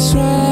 Try.